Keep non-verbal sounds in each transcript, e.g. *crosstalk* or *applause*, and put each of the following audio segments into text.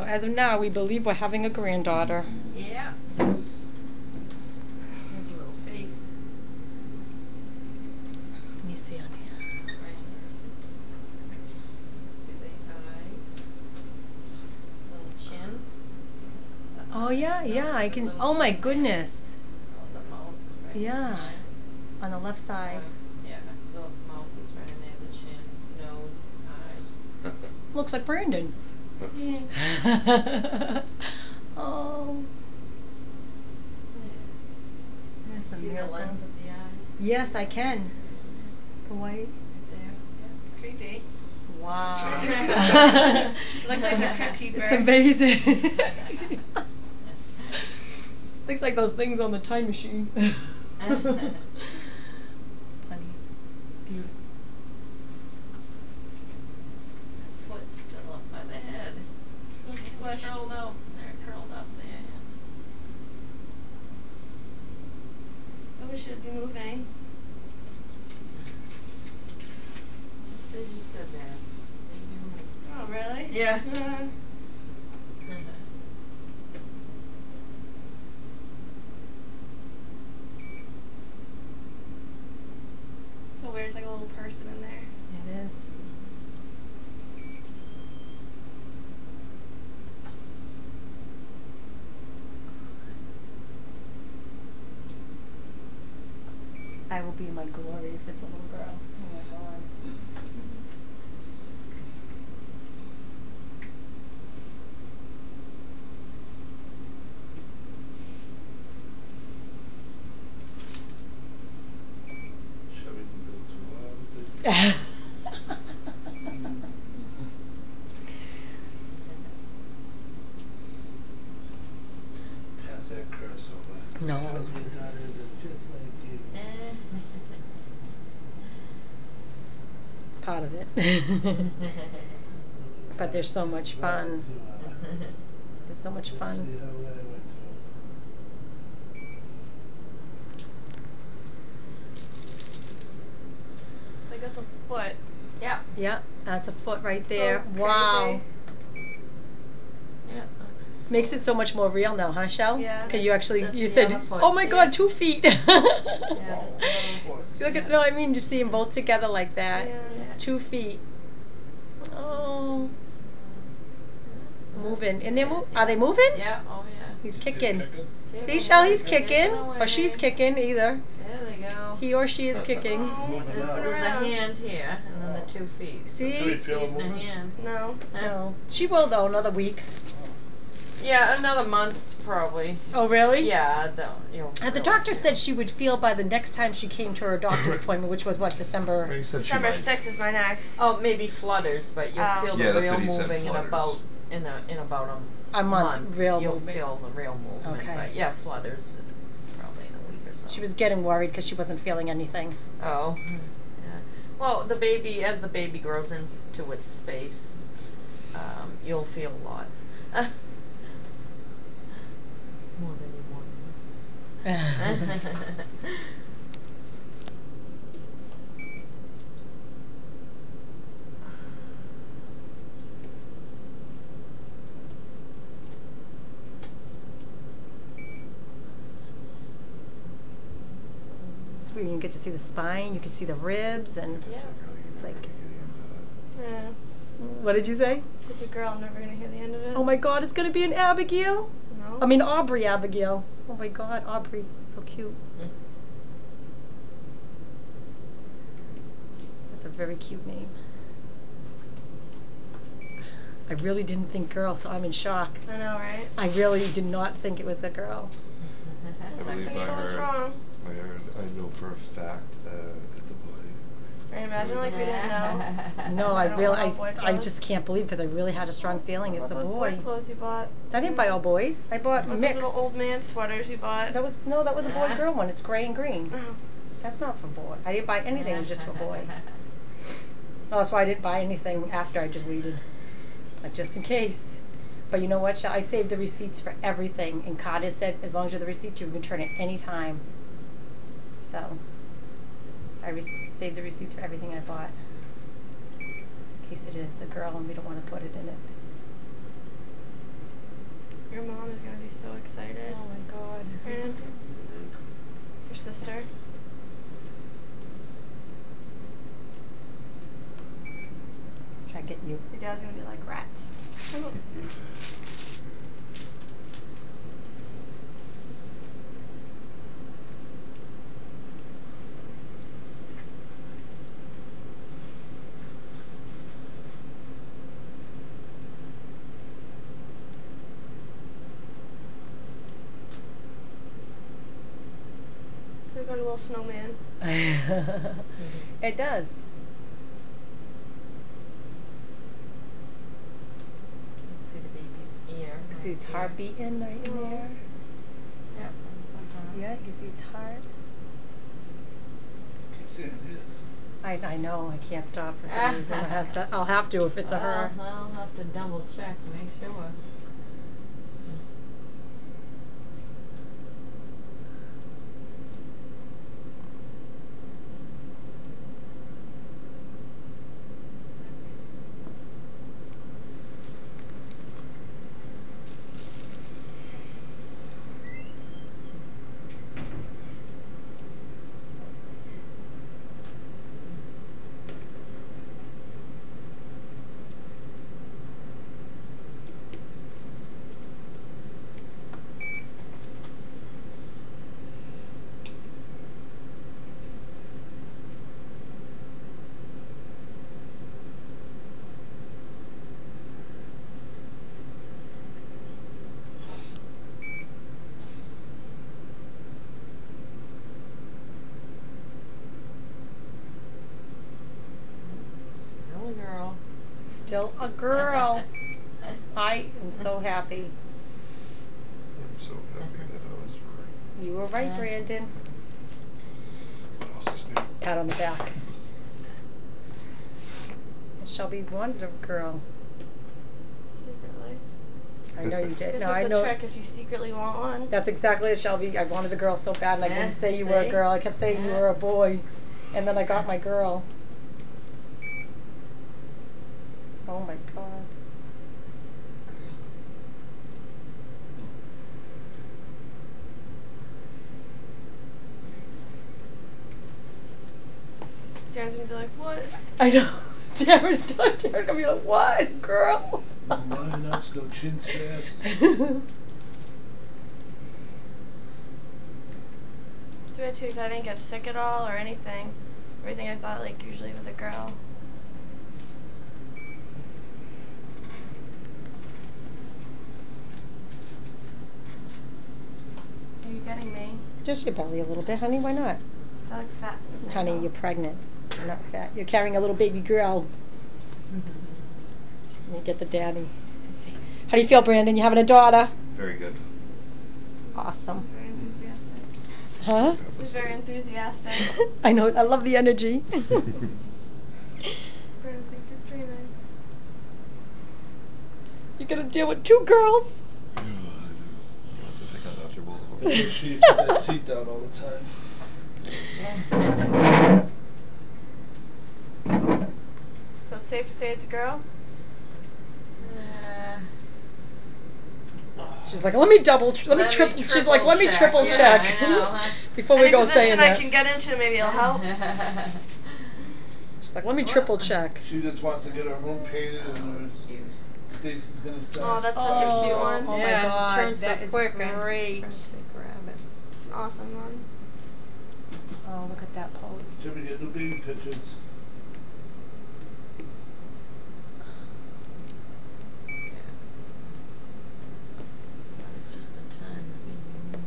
So as of now, we believe we're having a granddaughter. Yeah. There's a little face Let me see on here. right here. See, see the eyes, little chin. Oh yeah, eyes, yeah, I can. Oh my goodness. Oh, the mouth is right Yeah. there. On the left side. Yeah, the mouth is right in there. The chin, nose, eyes. Looks like Brandon. *laughs* oh, Yeah. that's a See the lens of the eyes Yes, I can. The white. right there. Creepy. Wow. *laughs* Looks like a *laughs* crypt keeper. It's amazing. Looks like those things on the time machine. Funny. Beautiful. Foot still up by the head. Looks It's squished. curled up. They're curled up there. Oh, it should be moving. Just as you said that. Maybe. Oh, really? Yeah. Uh, *laughs* *laughs* so there's like a little person in there. It is. Will be in my glory if it's a little girl. Oh my god. Chevy can build two a lot of things. Pass that curse over. No. Your daughters are just like you. Eh. it's part of it. *laughs* but they're so much fun. You so much fun. See how well I went to. Like that's a foot. yeah. Yeah, that's a foot right So there. wow. Yeah. that's- Makes it so much more real now, huh, Shell? Yeah. Because you actually you said, foot, oh my see god, it? two feet. *laughs* Yeah, there's the little horse. Look at yeah. no, I mean just see them both together like that. Yeah. Yeah. Two feet. Oh, moving. And they're mo- are they moving? Yeah, oh yeah. He's You see it kicking. Kicking See, Shell, he's away, kicking, or she's kicking, either. There they go. He or she is kicking. Oh, Moving There's, there's a around. hand here, and then the two feet. See? Do we two feel feet it and a moving? hand. No. No, she will though. Another week. Oh. Yeah, another month probably. Oh, really? Yeah, though you'll. Uh, the doctor feel. said she would feel by the next time she came to her doctor's appointment, which was what December. He said she December might. 6th is my next. Oh, maybe flutters, but you'll Oh. feel Yeah, the that's real what he said, moving in flutters. about in a in about a, A month, real You'll movement. feel the real movement. Okay. But yeah, flutters uh, probably in a week or so. She was getting worried because she wasn't feeling anything. Oh. Yeah. Well, the baby as the baby grows into its space, um, you'll feel lots. *laughs* More than you want. Sweet, you get to see the spine, you can see the ribs, and Yeah. It's like- Yeah. what did you say? It's a girl. I'm never gonna hear the end of it. Oh my God, it's gonna be an Abigail. No. I mean Aubrie Abigail. Oh my God, Aubrie, so cute. That's a very cute name. I really didn't think girl, so I'm in shock. I know, right? I really did not think it was a girl. I believe I heard. I heard. I know for a fact that it's a boy. Right, imagine like we didn't know. *laughs* No, I I really, want I, I just can't believe because I really had a strong feeling it's What a those boy. boy clothes you bought? I didn't buy all boys. I bought What those mixed. little old man sweaters you bought? That was no, that was a boy girl one. It's gray and green. Oh. That's not for boy. I didn't buy anything. It was just for boy. *laughs* Oh, that's why I didn't buy anything after. I just waited, like just in case. But you know what? Shall I saved the receipts for everything, and Carter said as long as you have the receipt, you can return it any time. So I re- saved the receipts for everything I bought, in case it is a girl and we don't want to put it in it. Your mom is gonna be so excited. Oh my god. And your sister. Try to get you. Your dad's gonna be like rats. *laughs* snowman. *laughs* it does. Let's see the baby's ear. You see right its there. heart beating right in there. Yep. uh-huh. Yeah, you see its heart. Keep saying his. I, I know. I can't stop for some reason. I have to. I'll have to if it's a her. Well, *laughs* I'll have to double check, make sure. Still a girl. Still a girl. I am so happy. I'm so happy that I was right. You were right, Brandon. What else is new? Pat on the back. Shelby wanted a girl. Secretly. I know you did. This No, is I the know. trick if you secretly want one. That's exactly it, Shelby. I wanted a girl so bad, and I Yeah, didn't say you were a see? girl. I kept saying you Yeah. were a boy, and then I got my girl. Oh my god. Darren's gonna be like, what? I know. Darren, Darren gonna be like, what, girl? No lineups, no chin straps. Too bad too, 'cause I didn't get sick at all or anything. Everything I thought like usually with a girl. Are me? Just your belly a little bit, honey. Why not? Is that like fat? Honey, you're pregnant. You're not fat. You're carrying a little baby girl. Mm-hmm. You get the daddy. How do you feel, Brandon? You having a daughter? Very good. Awesome. Very enthusiastic. Huh? That He's was very enthusiastic. *laughs* I know. I love the energy. *laughs* Brandon thinks he's dreaming. You're gonna deal with two girls. Oh, I do. I'll have to pick out after both of Make them. sure you put *laughs* that seat down all the time. So it's safe to say it's a girl? Uh, She's like, let me double, tr- let, me triple. She's like, let me triple check Yeah, I know, huh? *laughs* before we Any go position saying I that. can get into, maybe it'll help. *laughs* She's like, let me triple check. She just wants to get her room painted and her Stacey's gonna start. Oh, that's such a cute oh, one. Oh yeah, my god, turns so that is quick. I- great. Trying grab it. It's an awesome one. Oh, look at that pose. Jimmy, get the baby pictures. Just in time. that we move.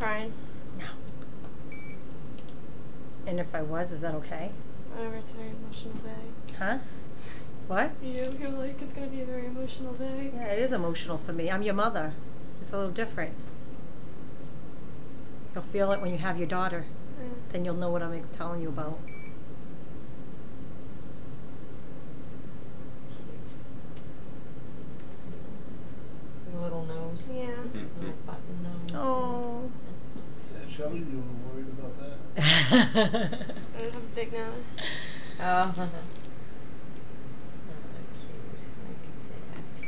Crying. And if I was, is that okay? Whatever, it's a very emotional day. Huh? What? You, you're like, it's gonna be a very emotional day. Yeah, it is emotional for me. I'm your mother. It's a little different. You'll feel it when you have your daughter. Yeah. Then you'll know what I'm telling you about. It's a little nose. Yeah. Little button nose. Oh. Yeah, uh, Shelby, you were worried about that? *laughs* I don't have a big nose. Oh. oh, cute. Look at that.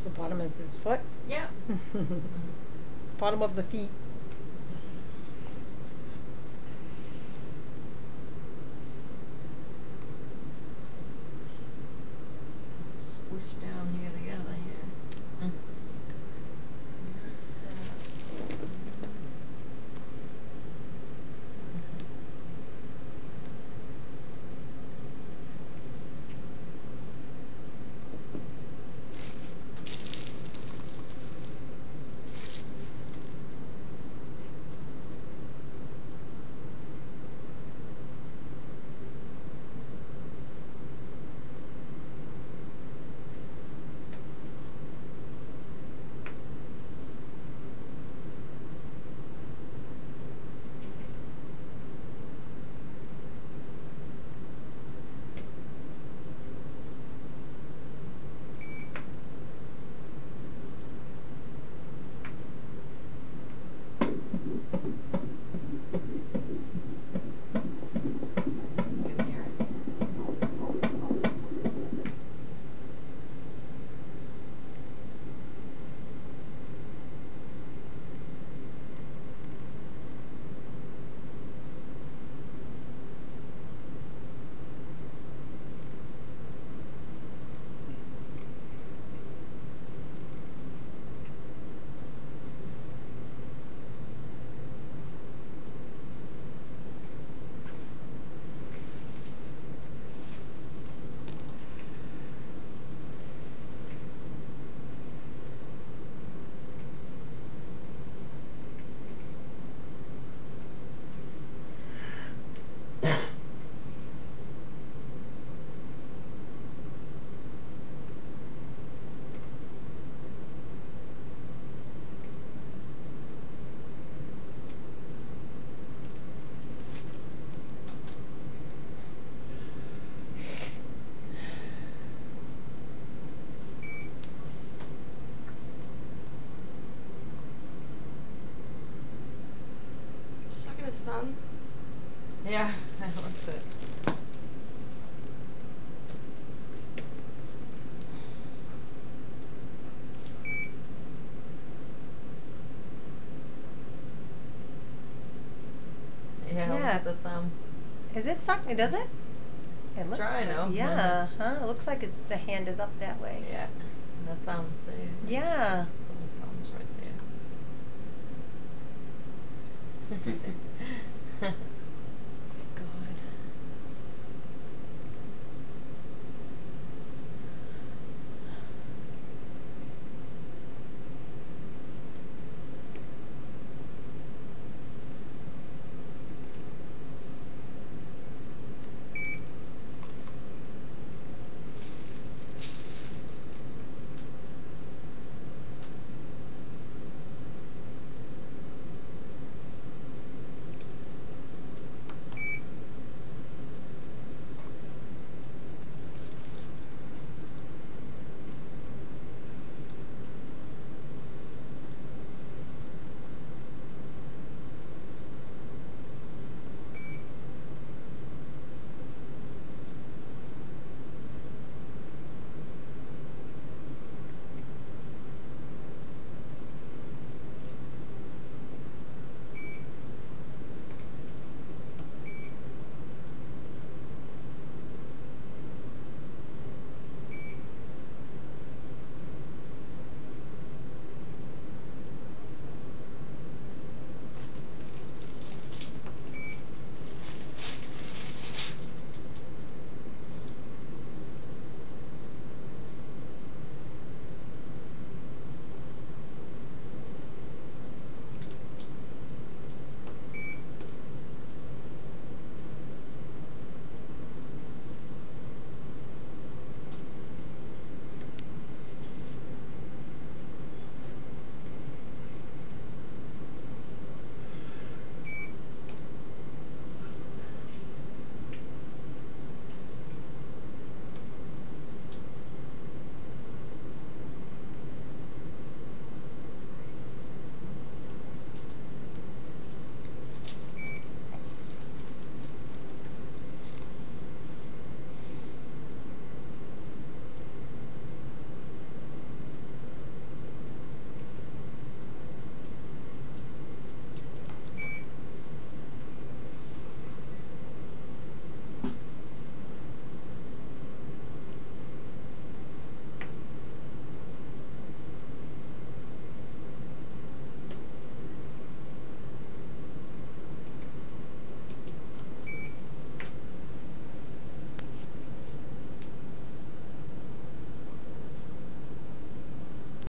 It's the bottom is his foot. Yeah. *laughs* bottom of the feet. Yeah, *laughs* that looks it. Yeah, look Yeah. the thumb. Is it suck? Does it? It It's looks dry like, now. Yeah, huh? It looks like it, the hand is up that way. Yeah, and the thumb, see? Yeah. Little thumb's right there. *laughs* *laughs*